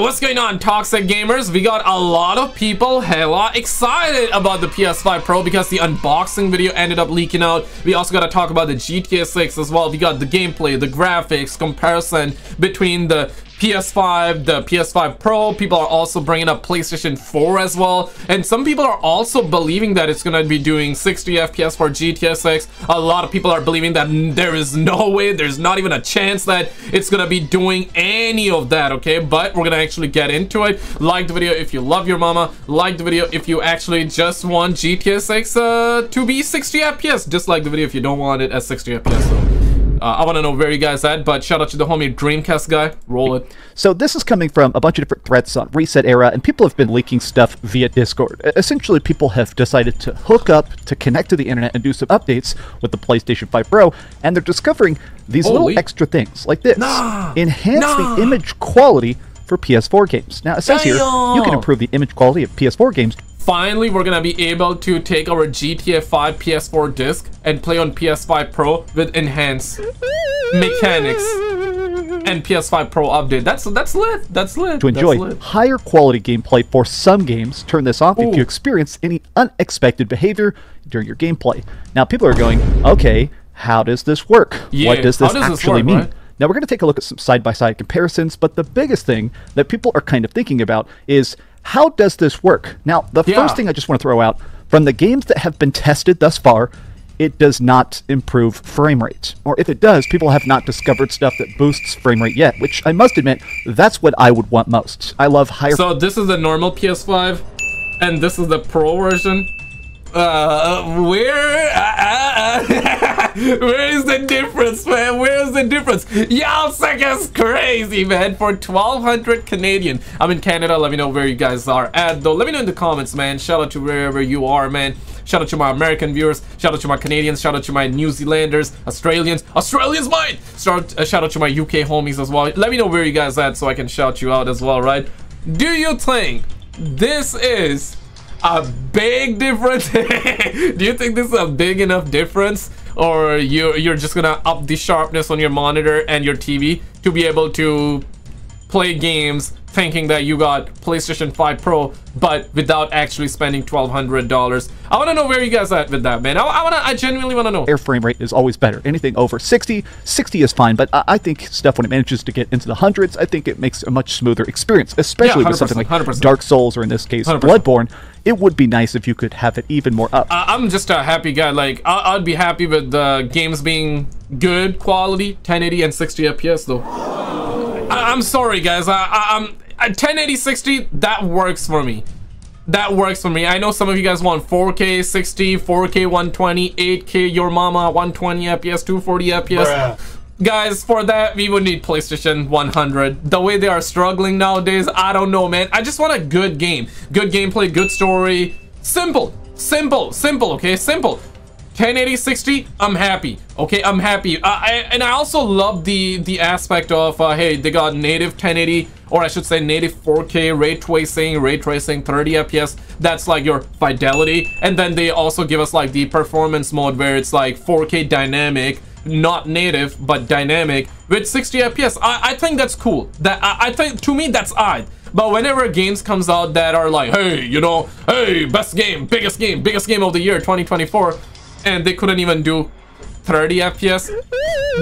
what's going on, Toxic Gamers? We got a lot of people hella excited about the PS5 Pro because the unboxing video ended up leaking out. We also got to talk about the GTA 6 as well. We got the gameplay, the graphics, comparison between the PS5, the PS5 Pro. People are also bringing up PlayStation 4 as well. And some people are also believing that it's going to be doing 60 FPS for GTA 6. A lot of people are believing that there is no way, there's not even a chance that it's going to be doing any of that, okay? But we're going to actually get into it. Like the video if you love your mama. Like the video if you actually just want GTA 6 uh, to be 60 FPS. Dislike the video if you don't want it at 60 FPS. Uh, I want to know where you guys at, but shout out to the homie Dreamcast guy. Roll it. So this is coming from a bunch of different threads on Reset Era, and people have been leaking stuff via Discord. Essentially, people have decided to hook up, to connect to the internet, and do some updates with the PlayStation 5 Pro, and they're discovering these Holy. little extra things, like this. Nah. Enhance Nah. the image quality for PS4 games. Now, it says here, you can improve the image quality of PS4 games Finally, we're gonna be able to take our GTA 5 PS4 disc and play on PS5 Pro with enhanced mechanics and PS5 Pro update. That's that's lit. That's lit. to enjoy lit. higher quality gameplay for some games. Turn this off if you experience any unexpected behavior during your gameplay. Now, people are going, okay, how does this work? Yeah, what does this does this actually work, mean? right? Now, we're going to take a look at some side by side comparisons, but the biggest thing that people are kind of thinking about is how does this work? Now, the Yeah. first thing I just want to throw out from the games that have been tested thus far, it does not improve frame rate. Or if it does, people have not discovered stuff that boosts frame rate yet, which I must admit, that's what I would want most. I love higher So this is the normal PS5, and this is the Pro version. Uh, where? Uh, uh, where is the difference, man? Where is the difference? Y'all it's crazy, man. For 1200 Canadian. I'm in Canada. Let me know where you guys are at, though. Let me know in the comments, man. Shout out to wherever you are, man. Shout out to my American viewers. Shout out to my Canadians. Shout out to my New Zealanders, Australians. Australians, mine. Shout, uh, shout out to my UK homies as well. Let me know where you guys at so I can shout you out as well, right? Do you think this is a big difference? Do you think this is a big enough difference? Or you're, you're just gonna up the sharpness on your monitor and your TV to be able to play games thinking that you got PlayStation 5 Pro, but without actually spending $1,200. I want to know where you guys at with that, man. I, I want to, I genuinely want to know. air frame rate is always better. Anything over 60, 60 is fine, but I, I think stuff when it manages to get into the hundreds, I think it makes a much smoother experience, especially with something like 100%. Dark Souls or in this case 100%. Bloodborne. It would be nice if you could have it even more up. I- I'm just a happy guy. Like, I- I'd be happy with the games being good quality, 1080 and 60 FPS though. I- I'm sorry, guys. I- I- I'm uh, 1080 60. That works for me. That works for me. I know some of you guys want 4K 60, 4K 120, 8K your mama 120 FPS, 240 FPS. Guys, for that, we would need PlayStation 100. The way they are struggling nowadays, I don't know, man. I just want a good game. Good gameplay, good story. Simple. Simple. Simple, okay? Simple. 1080 60 i'm happy okay? I'm happy. Uh, I, and i also love the the aspect of uh, hey they got native 1080 or i should say native 4k ray tracing ray tracing 30 fps that's like your fidelity. And then they also give us like the performance mode where it's like 4k dynamic not native but dynamic with 60 fps i, I think that's cool. That I, I think to me that's odd. But whenever games comes out that are like hey you know hey best game biggest game biggest game of the year 2024 and they couldn't even do 30 fps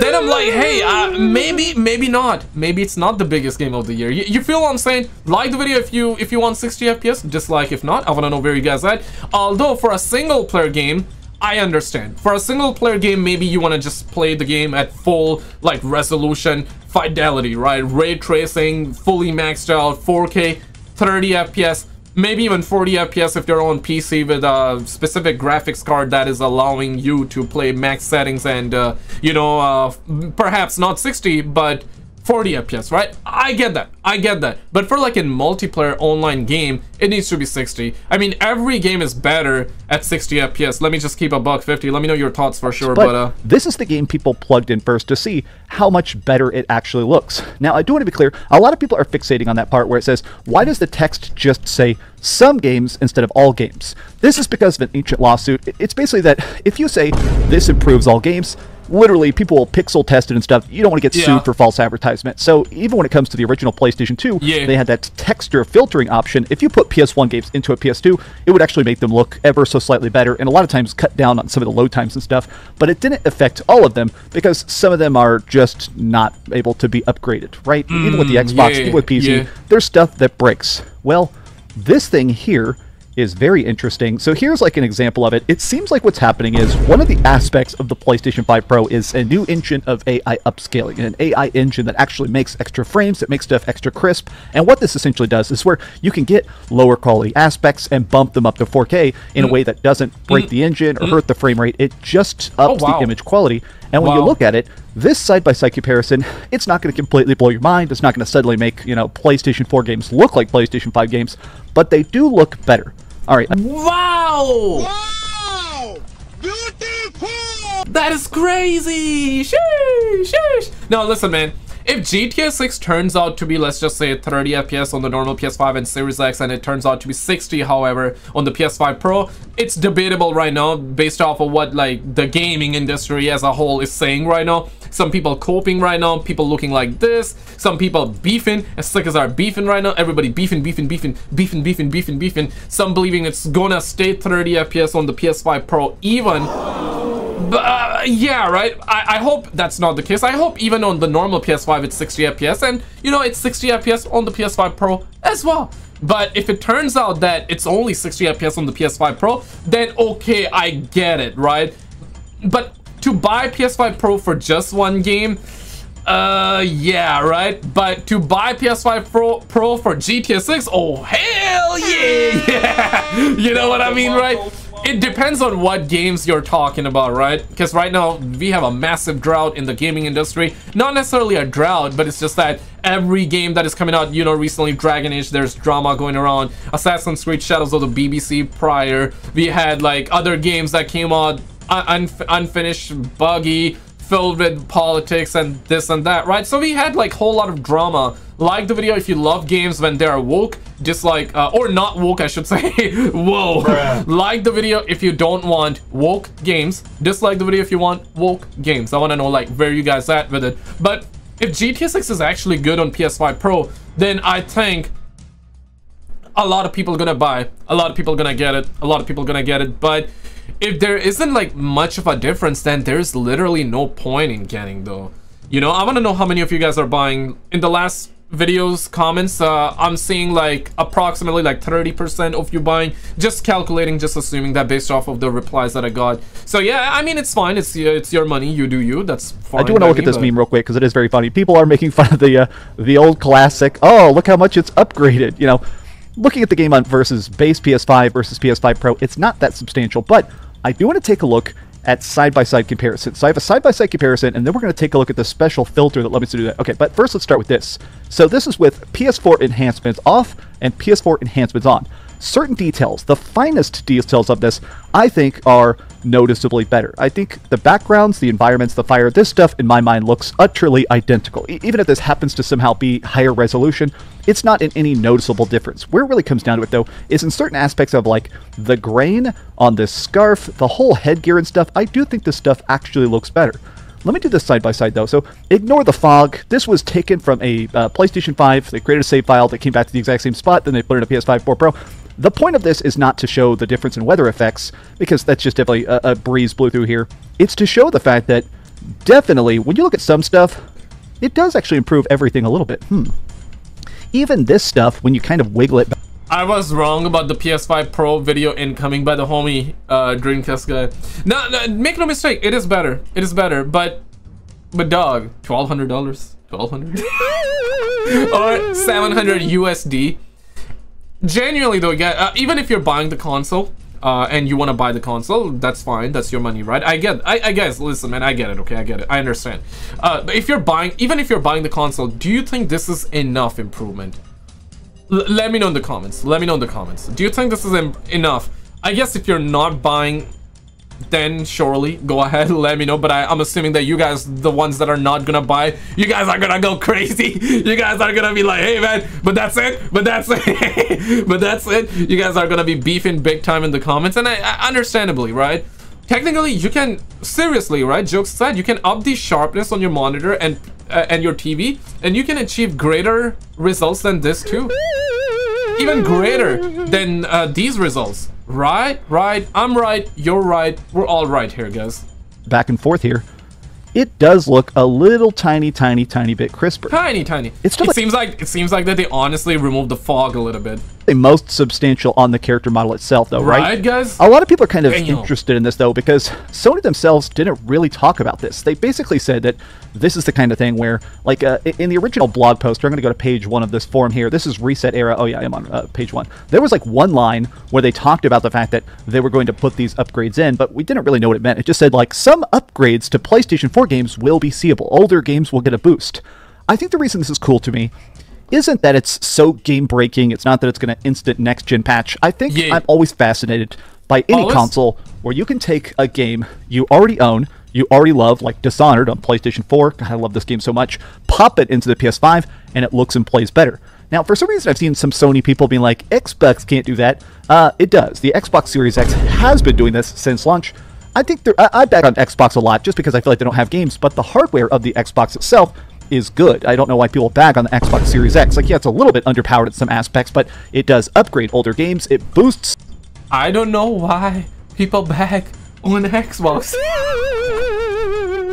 then i'm like hey uh, maybe maybe not. Maybe it's not the biggest game of the year. You, you feel what i'm saying? Like the video if you if you want 60 fps dislike if not i want to know where you guys at. Although for a single player game I understand. For a single player game, maybe you want to just play the game at full like resolution, fidelity, right? Ray tracing, fully maxed out, 4K, 30 FPS, maybe even 40 FPS if you're on PC with a specific graphics card that is allowing you to play max settings and, uh, you know, uh, perhaps not 60, but 40 FPS, right? I get that. I get that. But for like a multiplayer online game, it needs to be 60. I mean, every game is better at 60 FPS. Let me just keep a buck 50. Let me know your thoughts for sure. But, But, uh, this is the game people plugged in first to see how much better it actually looks. Now, I do want to be clear, a lot of people are fixating on that part where it says, why does the text just say some games instead of all games? This is because of an ancient lawsuit. It's basically that if you say this improves all games, literally people will pixel test it and stuff. You don't want to get Yeah. sued for false advertisement. So even when it comes to the original PlayStation 2, Yeah. they had that texture filtering option. If you put PS1 games into a PS2, it would actually make them look ever so slightly better, and a lot of times cut down on some of the load times and stuff. But it didn't affect all of them because some of them are just not able to be upgraded, right? even with the mm, Xbox, yeah, even with PC, there's stuff that breaks. Well, this thing here is very interesting. So here's like an example of it. It seems like what's happening is one of the aspects of the PlayStation 5 Pro is a new engine of AI upscaling, an AI engine that actually makes extra frames, that makes stuff extra crisp. And what this essentially does is where you can get lower quality aspects and bump them up to 4K in a mm. way that doesn't break mm. the engine or mm. hurt the frame rate. It just oh, ups wow. the image quality. And when you look at it, this side-by-side comparison, it's not going to completely blow your mind. It's not going to suddenly make, you know, PlayStation 4 games look like PlayStation 5 games, but they do look better. All right, Wow! Wow! Beautiful! That is crazy! Sheesh! Sheesh! No, listen, man. If GTA 6 turns out to be, let's just say, 30 FPS on the normal PS5 and Series X, and it turns out to be 60, however, on the PS5 Pro, it's debatable right now based off of what, like, the gaming industry as a whole is saying right now. Some people coping right now, people looking like this, some people beefing, as sick as are beefing right now, everybody beefing, beefing, beefing, beefing, beefing, beefing, beefing, some believing it's gonna stay 30 FPS on the PS5 Pro even. Uh, yeah, right? I, I hope that's not the case. I hope even on the normal PS5 it's 60 FPS and, you know, it's 60 FPS on the PS5 Pro as well. But if it turns out that it's only 60 FPS on the PS5 Pro, then okay, I get it, right? But to buy PS5 Pro for just one game, uh, yeah, right? But to buy PS5 Pro, Pro for GTA 6, oh, hell yeah, yeah! You know what I mean, right? It depends on what games you're talking about, right? Because right now, we have a massive drought in the gaming industry. Not necessarily a drought, but it's just that every game that is coming out, you know, recently Dragon Age, there's drama going around. Assassin's Creed Shadows of the BBC prior. We had, like, other games that came out un unfinished, buggy, filled with politics and this and that, right? So we had like whole lot of drama. Like the video if you love games when they're woke, dislike, uh, or not woke, I should say. Whoa. like the video if you don't want woke games. Dislike the video if you want woke games. I want to know like where you guys at with it. But if GTA 6 is actually good on PS5 Pro, then I think a lot of people are gonna buy a lot of people are gonna get it a lot of people are gonna get it but if there isn't like much of a difference then there's literally no point in getting though you know i want to know how many of you guys are buying in the last videos comments uh i'm seeing like approximately like 30 percent of you buying just calculating just assuming that based off of the replies that i got so yeah i mean it's fine it's uh, it's your money you do you that's fine I do want to look at this meme real quick because it is very funny. People are making fun of the uh, the old classic. Oh, look how much it's upgraded. You know, looking at the game on versus base PS5 versus PS5 Pro, it's not that substantial. But I do want to take a look at side by side comparison. So I have a side by side comparison, and then we're going to take a look at the special filter that lets me do that. Okay, but first let's start with this. So this is with PS4 enhancements off and PS4 enhancements on. Certain details, the finest details of this, I think are noticeably better. I think the backgrounds, the environments, the fire, this stuff in my mind looks utterly identical. E- even if this happens to somehow be higher resolution, it's not in any noticeable difference. Where it really comes down to it though is in certain aspects of like the grain on this scarf, the whole headgear and stuff, I do think this stuff actually looks better. Let me do this side by side though. So ignore the fog. This was taken from a uh, PlayStation 5. They created a save file that came back to the exact same spot. Then they put it in a PS5 4 Pro. The point of this is not to show the difference in weather effects because that's just definitely a, a breeze blew through here. It's to show the fact that definitely when you look at some stuff, it does actually improve everything a little bit. Hmm. Even this stuff, when you kind of wiggle it back I was wrong about the PS5 Pro video incoming by the homie uh, Dreamcast guy. No, no, make no mistake, it is better. It is better, but but dog, twelve hundred dollars, twelve hundred, or seven hundred USD. Genuinely though, yeah, uh, even if you're buying the console. Uh, and you want to buy the console, that's fine. That's your money, right? I get, I, I guess, listen, man, I get it, okay? I get it. I understand. Uh, but if you're buying, even if you're buying the console, do you think this is enough improvement? L- let me know in the comments. Let me know in the comments. Do you think this is enough? I guess if you're not buying, then surely go ahead. Let me know. But I, I'm assuming that you guys, the ones that are not gonna buy, you guys are gonna go crazy. You guys are gonna be like, hey man, but that's it. But that's it. but that's it. You guys are gonna be beefing big time in the comments, and I, I understandably, right? technically you can seriously right jokes aside you can up the sharpness on your monitor and uh, and your tv and you can achieve greater results than this too even greater than uh, these results right right i'm right you're right we're all right here guys Back and forth here. It does look a little tiny, tiny, tiny bit crisper. tiny tiny it like- seems like it seems like that they honestly removed the fog a little bit The most substantial on the character model itself, though, right? right, guys A lot of people are kind of Damn. interested in this though because Sony themselves didn't really talk about this. They basically said that this is the kind of thing where, like, uh, in the original blog post, I'm going to go to page one of this forum here. This is Reset Era. Oh yeah, I'm on uh, page one. There was like one line where they talked about the fact that they were going to put these upgrades in, but we didn't really know what it meant. It just said like some upgrades to PlayStation 4 games will be seeable. Older games will get a boost. I think the reason this is cool to me isn't that it's so game breaking. It's not that it's going to instant next gen patch. I think Yeah. I'm always fascinated by any Always? console where you can take a game you already own, you already love, like Dishonored on PlayStation 4. God, I love this game so much. Pop it into the PS5, and it looks and plays better. Now, for some reason, I've seen some Sony people being like, Xbox can't do that. Uh, it does. The Xbox Series X has been doing this since launch. I think I, I back on Xbox a lot just because I feel like they don't have games, but the hardware of the Xbox itself is good. I don't know why people bag on the Xbox Series X. Like, yeah, it's a little bit underpowered in some aspects, but it does upgrade older games. It boosts I don't know why people bag on Xbox.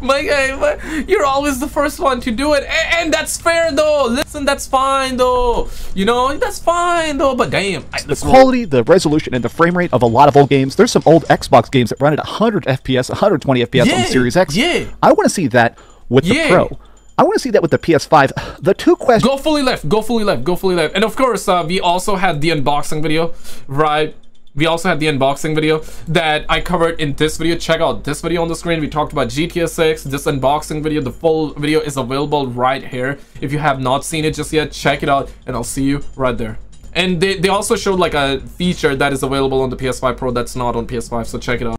My guy, you're always the first one to do it, A- and, that's fair though. Listen, that's fine though. You know, that's fine though. But damn, I, the quality, the resolution, and the frame rate of a lot of old games. There's some old Xbox games that run at 100 FPS, 120 FPS on Yeah, the Series X. yeah. I want to see that with the Pro. I want to see that with the PS5. The two questions. go fully left, go fully left, go fully left, and of course, uh, we also had the unboxing video, right? We also had the unboxing video that I covered in this video. Check out this video on the screen. We talked about GTA 6. This unboxing video, the full video is available right here. If you have not seen it just yet, check it out, and I'll see you right there. And they, they also showed like a feature that is available on the PS5 Pro that's not on PS5, so check it out.